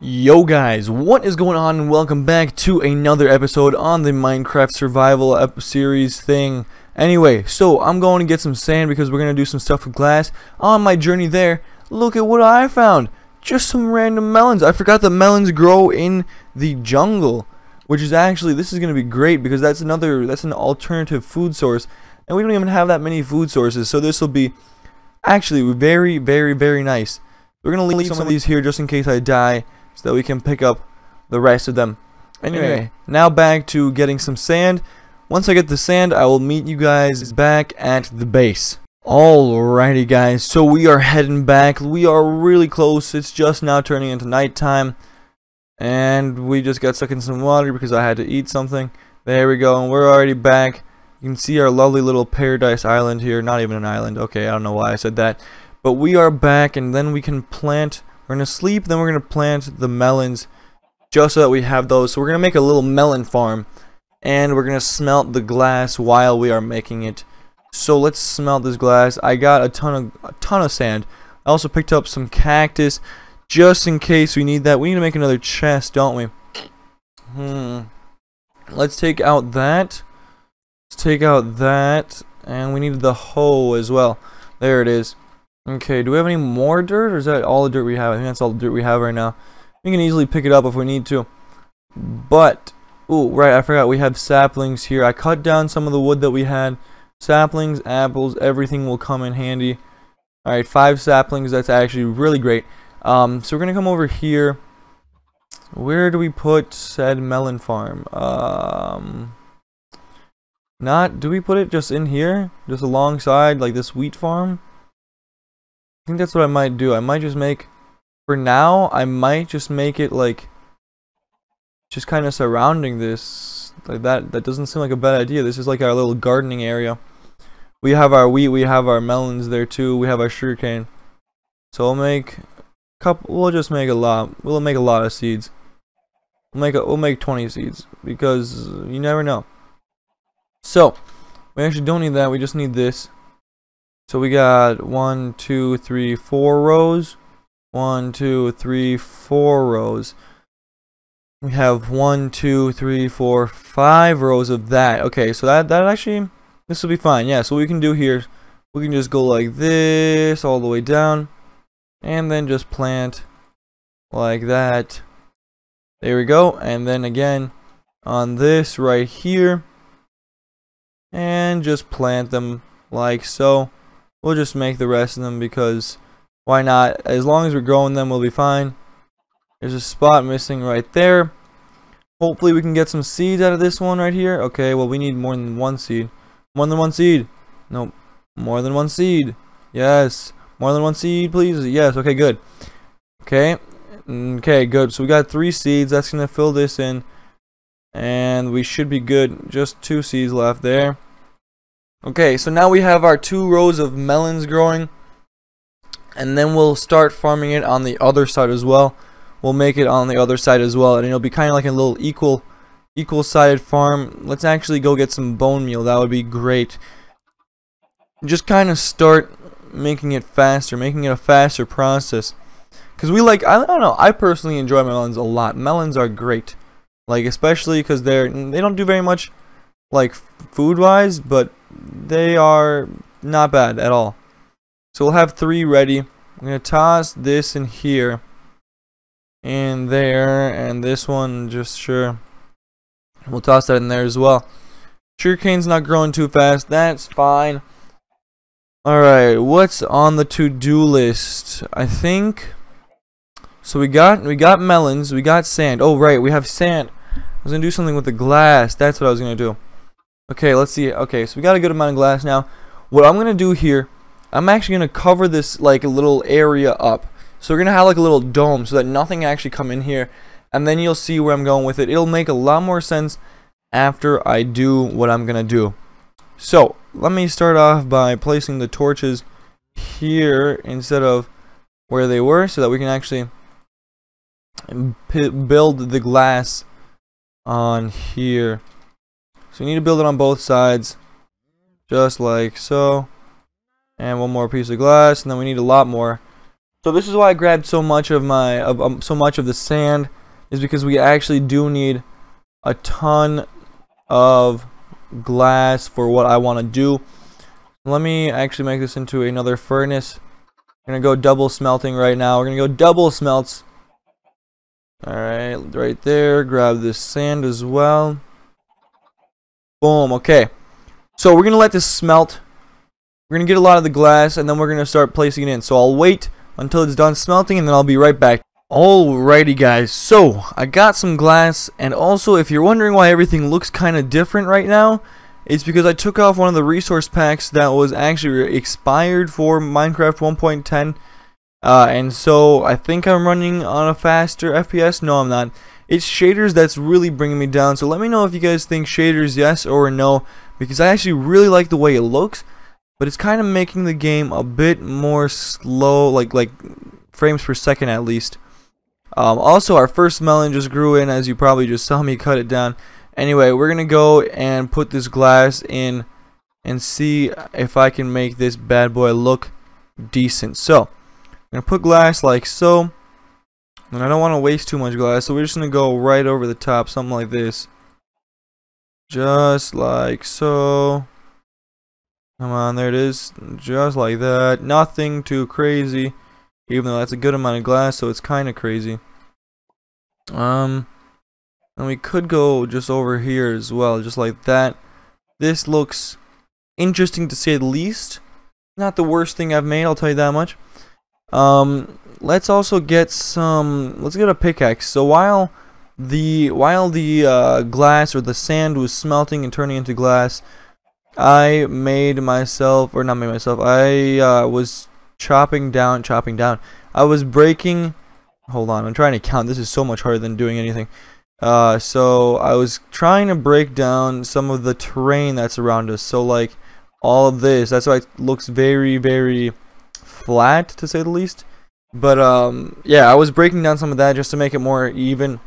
Yo guys, what is going on and welcome back to another episode on the Minecraft survival series thing. Anyway, so I'm going to get some sand because we're going to do some stuff with glass. On my journey there, look at what I found. Just some random melons. I forgot that melons grow in the jungle. Which is actually, this is going to be great because that's another, that's an alternative food source. And we don't even have that many food sources, so this will be actually very, very, very nice. We're going to leave some of these here just in case I die so that we can pick up the rest of them. Anyway, Anyway. now back to getting some sand. Once I get the sand, I will meet you guys back at the base. Alrighty guys, so we are heading back. We are really close. It's just now turning into nighttime. And we just got stuck in some water because I had to eat something. There we go, and we're already back. You can see our lovely little paradise island here. Not even an island. Okay, I don't know why I said that. But we are back, and then we can plant. We're going to sleep, then we're going to plant the melons just so that we have those. So we're going to make a little melon farm. And we're going to smelt the glass while we are making it. So let's smelt this glass. I got a ton of a ton of sand. I also picked up some cactus just in case we need that. We need to make another chest, don't we? Hmm. Let's take out that. Let's take out that. And we need the hoe as well. There it is. Okay, do we have any more dirt or is that all the dirt we have? I think that's all the dirt we have right now. We can easily pick it up if we need to. But, oh, right, I forgot we have saplings here. I cut down some of the wood that we had. Saplings, apples, everything will come in handy. Alright, five saplings, that's actually really great. Um, so we're going to come over here. Where do we put said melon farm? Um, not, do we put it just in here? Just alongside, like this wheat farm? I think that's what I might do. I might just make, for now, I might just make it like, just kind of surrounding this. Like that, that doesn't seem like a bad idea. This is like our little gardening area. We have our wheat, we have our melons there too, we have our sugarcane. So we'll make, couple, we'll just make a lot, we'll make a lot of seeds. We'll make, a, we'll make 20 seeds, because you never know. So, we actually don't need that, we just need this. So we got one, two, three, four rows. One, two, three, four rows. We have one, two, three, four, five rows of that. Okay, so that that actually this will be fine. Yeah, so we can do here, we can just go like this all the way down, and then just plant like that. There we go, and then again on this right here, and just plant them like so. We'll just make the rest of them because why not? As long as we're growing them, we'll be fine. There's a spot missing right there. Hopefully we can get some seeds out of this one right here. Okay, well we need more than one seed. More than one seed. Nope. More than one seed. Yes. More than one seed, please. Yes. Okay, good. Okay. Okay, good. So we got three seeds. That's going to fill this in. And we should be good. Just two seeds left there. Okay, so now we have our two rows of melons growing. And then we'll start farming it on the other side as well. We'll make it on the other side as well. And it'll be kind of like a little equal equal sided farm. Let's actually go get some bone meal. That would be great. Just kind of start making it faster, making it a faster process. Because we like, I don't know, I personally enjoy melons a lot. Melons are great. Like, especially because they're, they don't do very much, like, food-wise, but they are not bad at all. So we'll have three ready. I'm going to toss this in here. And there, and this one, just sure. We'll toss that in there as well. Sugarcane's not growing too fast. That's fine. Alright, what's on the to-do list? I think... So we got we got melons, we got sand. Oh right, we have sand. I was gonna do something with the glass. That's what I was gonna do. Okay, let's see. Okay, so we got a good amount of glass now. What I'm gonna do here, I'm actually gonna cover this like a little area up. So we're gonna have like a little dome so that nothing actually come in here. And then you'll see where I'm going with it. It'll make a lot more sense after I do what I'm gonna do. So let me start off by placing the torches here instead of where they were so that we can actually build the glass on here. So we need to build it on both sides just like so. And one more piece of glass and then we need a lot more. So this is why I grabbed so much of my of um, so much of the sand is because we actually do need a ton of glass for what I want to do. Let me actually make this into another furnace. We're gonna go double smelting right now. We're gonna go double smelts. Alright, right there. Grab this sand as well. Boom, okay. So we're gonna let this smelt. We're gonna get a lot of the glass and then we're gonna start placing it in. So I'll wait until it's done smelting and then I'll be right back. Alrighty guys, so I got some glass and also if you're wondering why everything looks kind of different right now, it's because I took off one of the resource packs that was actually expired for Minecraft 1.10 uh, and so I think I'm running on a faster FPS, no I'm not. It's shaders that's really bringing me down, so let me know if you guys think shaders yes or no, because I actually really like the way it looks, but it's kind of making the game a bit more slow, like like frames per second at least. Um, also, our first melon just grew in, as you probably just saw me cut it down. Anyway, we're to go and put this glass in and see if I can make this bad boy look decent. So, I'm to put glass like so. And I don't want to waste too much glass, so we're just going to go right over the top, something like this. Just like so. Come on, there it is. Just like that. Nothing too crazy. Even though that's a good amount of glass, so it's kind of crazy. Um, and we could go just over here as well, just like that. This looks interesting to say the least. Not the worst thing I've made, I'll tell you that much. Um, let's also get some, let's get a pickaxe. So while the, while the uh, glass or the sand was smelting and turning into glass, I made myself, or not made myself, I uh, was chopping down, chopping down. I was breaking, hold on, I'm trying to count. This is so much harder than doing anything. Uh, so I was trying to break down some of the terrain that's around us. So like all of this, that's why it looks very, very flat to say the least. But um, yeah, I was breaking down some of that just to make it more even.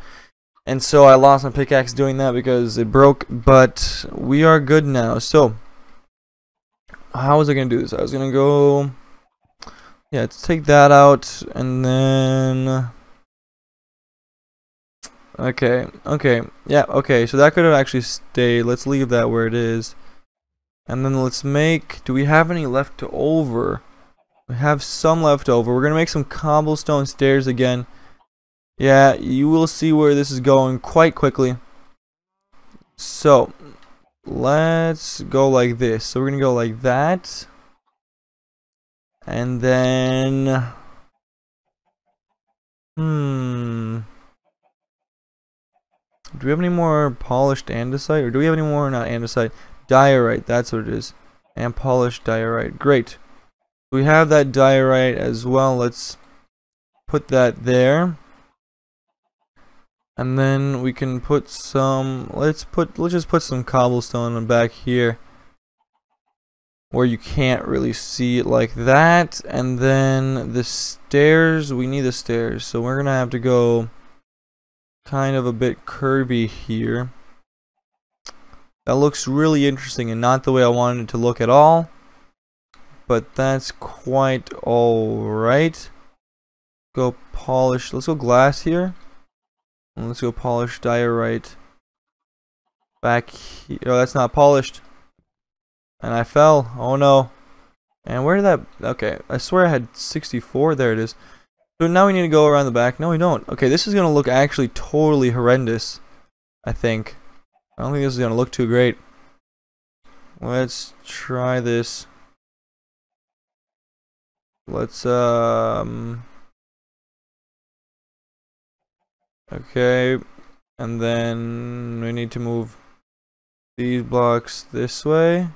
And so I lost my pickaxe doing that because it broke. But we are good now. So how was I gonna do this? I was gonna go yeah, let's take that out and then Okay, okay, yeah, okay, so that could have actually stayed. Let's leave that where it is. And then let's make, do we have any left to over? We have some left over. We're going to make some cobblestone stairs again. Yeah, you will see where this is going quite quickly. So, let's go like this. So we're going to go like that. And then... Hmm... Do we have any more polished andesite? Or do we have any more, not andesite, diorite, that's what it is. And polished diorite, great. We have that diorite as well, let's put that there. And then we can put some, let's put, let's just put some cobblestone back here where you can't really see it like that. And then the stairs we need the stairs. So we're gonna have to go kind of a bit curvy here. That looks really interesting and not the way I wanted it to look at all but that's quite alright go polish let's go glass here and let's go polish diorite back here oh that's not polished and I fell. Oh no. And where did that... Okay, I swear I had 64. There it is. So now we need to go around the back. No, we don't. Okay, this is going to look actually totally horrendous. I think. I don't think this is going to look too great. Let's try this. Let's, um... Okay. And then we need to move these blocks this way.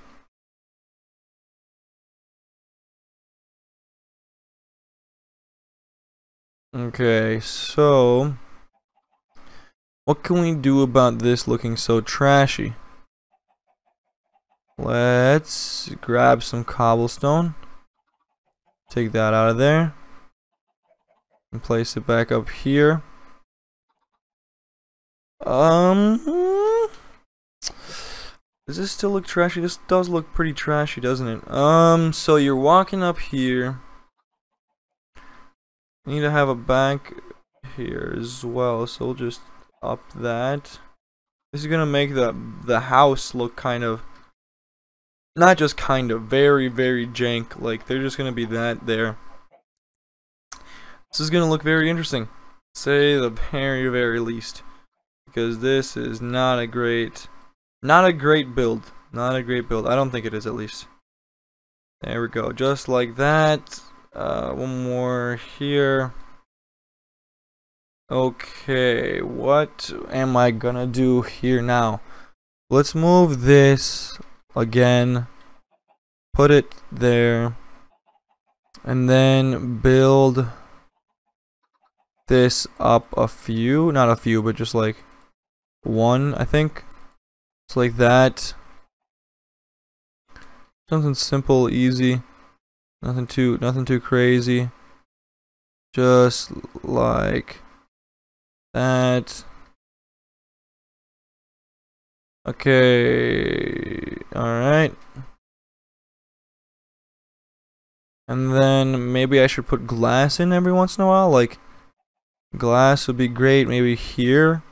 Okay, so what can we do about this looking so trashy? Let's grab some cobblestone. Take that out of there. And place it back up here. Um Does this still look trashy? This does look pretty trashy, doesn't it? Um so you're walking up here need to have a bank here as well, so we'll just up that. This is gonna make the the house look kind of not just kind of very very jank like they're just gonna be that there. This is gonna look very interesting say the very very least because this is not a great not a great build not a great build I don't think it is at least. There we go just like that uh, one more here. Okay what am I gonna do here now? Let's move this again put it there. And then build this up a few not a few but just like one I think. It's like that. Something simple easy. Nothing too nothing too crazy. Just like that Okay, alright. And then maybe I should put glass in every once in a while, like glass would be great maybe here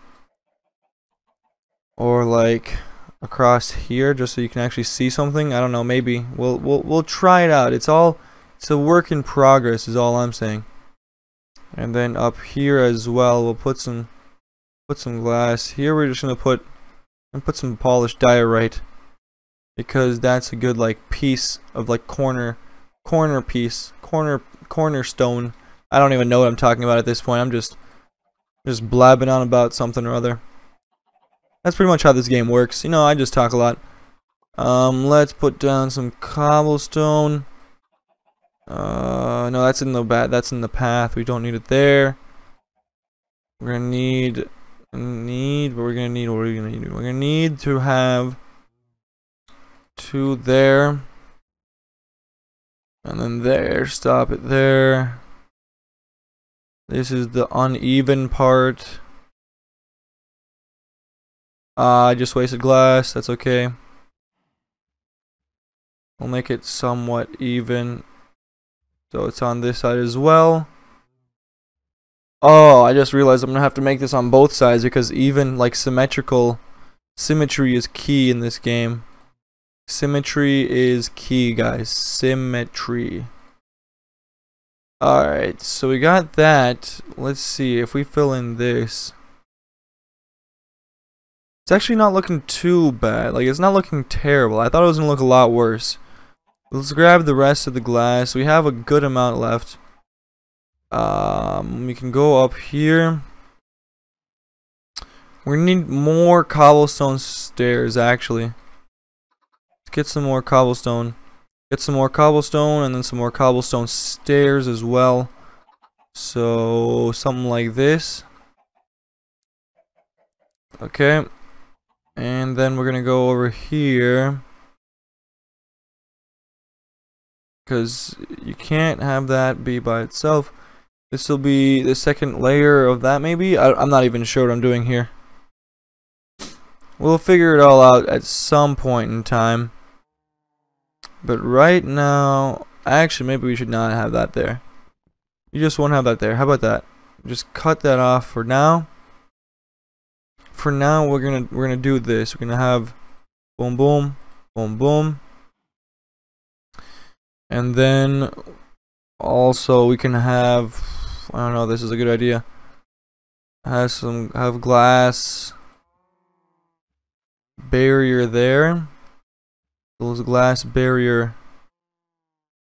or like across here just so you can actually see something. I don't know, maybe we'll we'll we'll try it out. It's all it's a work in progress is all I'm saying. And then up here as well, we'll put some put some glass. Here we're just going to put and put some polished diorite because that's a good like piece of like corner corner piece corner cornerstone. I don't even know what I'm talking about at this point. I'm just just blabbing on about something or other. That's pretty much how this game works. You know I just talk a lot. Um let's put down some cobblestone. Uh no that's in the bat that's in the path. We don't need it there. We're gonna need need, but we're gonna need, what are we gonna need? We're gonna need to have two there, and then there, stop it there. This is the uneven part. Uh, I just wasted glass, that's okay. We'll make it somewhat even. So it's on this side as well. Oh, I just realized I'm gonna have to make this on both sides because even like symmetrical symmetry is key in this game. Symmetry is key, guys. Symmetry. Alright, so we got that. Let's see if we fill in this. It's actually not looking too bad. Like, it's not looking terrible. I thought it was going to look a lot worse. Let's grab the rest of the glass. We have a good amount left. Um, we can go up here. We need more cobblestone stairs, actually. Let's get some more cobblestone. Get some more cobblestone and then some more cobblestone stairs as well. So, something like this. Okay. And then we're going to go over here. Because you can't have that be by itself. This will be the second layer of that maybe? I, I'm not even sure what I'm doing here. We'll figure it all out at some point in time. But right now, actually maybe we should not have that there. You just won't have that there. How about that? Just cut that off for now. For now, we're gonna we're gonna do this. We're gonna have boom, boom, boom, boom, and then also we can have I don't know, this is a good idea. Have some have glass barrier there. There's glass barrier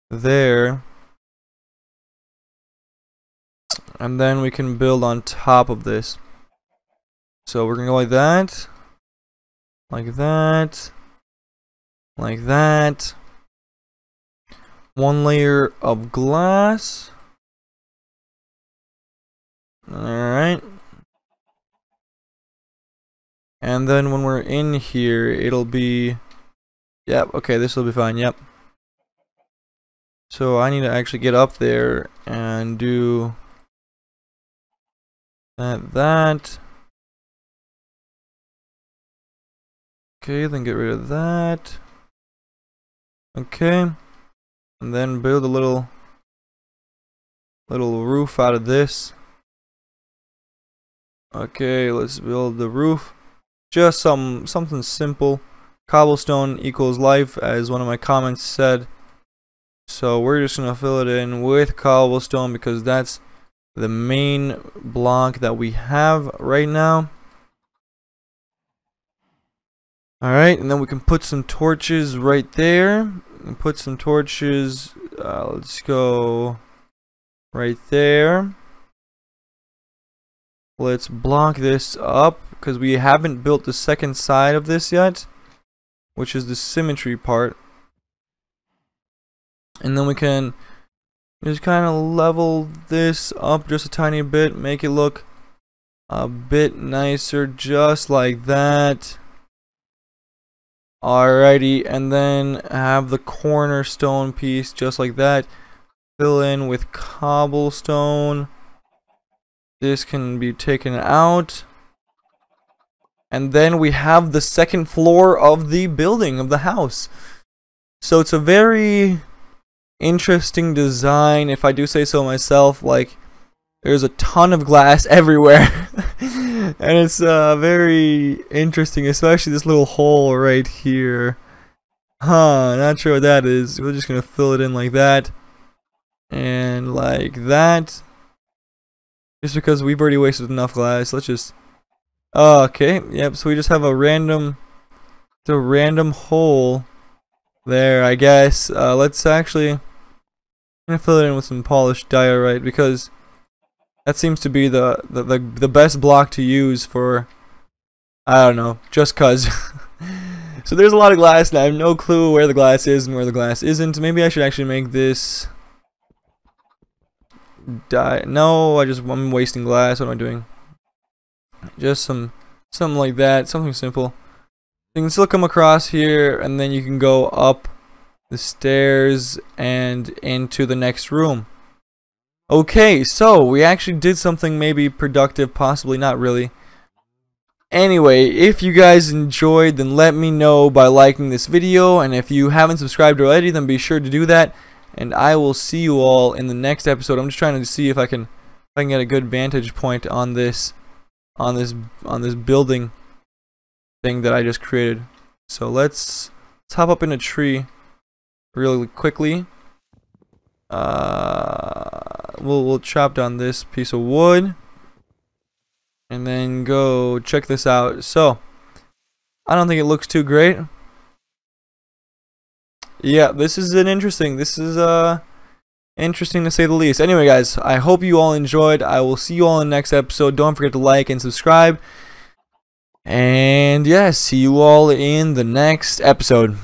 there. And then we can build on top of this. So we're gonna go like that. Like that. Like that. One layer of glass. Alright. And then when we're in here, it'll be... Yep, okay, this will be fine, yep. So I need to actually get up there and do that, that. Okay, then get rid of that. Okay. And then build a little little roof out of this. Okay, let's build the roof. Just some something simple. Cobblestone equals life, as one of my comments said. So we're just gonna fill it in with cobblestone because that's the main block that we have right now. Alright, and then we can put some torches right there. Put some torches, uh, let's go right there. Let's block this up because we haven't built the second side of this yet, which is the symmetry part. And then we can just kind of level this up just a tiny bit, make it look a bit nicer just like that. Alrighty, and then have the cornerstone piece just like that. Fill in with cobblestone. This can be taken out. And then we have the second floor of the building, of the house. So it's a very interesting design, if I do say so myself. Like, there's a ton of glass everywhere. and it's uh, very interesting, especially this little hole right here. Huh, not sure what that is. We're just going to fill it in like that. And like that. Just because we've already wasted enough glass. Let's just... Oh, okay, yep, so we just have a random... The random hole there, I guess. Uh, let's actually... I'm gonna fill it in with some polished diorite because that seems to be the, the, the, the best block to use for, I don't know, just cuz. so there's a lot of glass and I have no clue where the glass is and where the glass isn't. Maybe I should actually make this die. No, I just, I'm wasting glass. What am I doing? Just some, something like that, something simple. You can still come across here and then you can go up the stairs and into the next room. Okay, so we actually did something maybe productive, possibly not really. Anyway, if you guys enjoyed, then let me know by liking this video, and if you haven't subscribed already, then be sure to do that, and I will see you all in the next episode. I'm just trying to see if I can, if I can get a good vantage point on this, on this, on this building thing that I just created. So let's, let's hop up in a tree really quickly. Uh, we'll we'll chop down this piece of wood, and then go check this out. So, I don't think it looks too great. Yeah, this is an interesting. This is uh interesting to say the least. Anyway, guys, I hope you all enjoyed. I will see you all in the next episode. Don't forget to like and subscribe. And yeah, see you all in the next episode.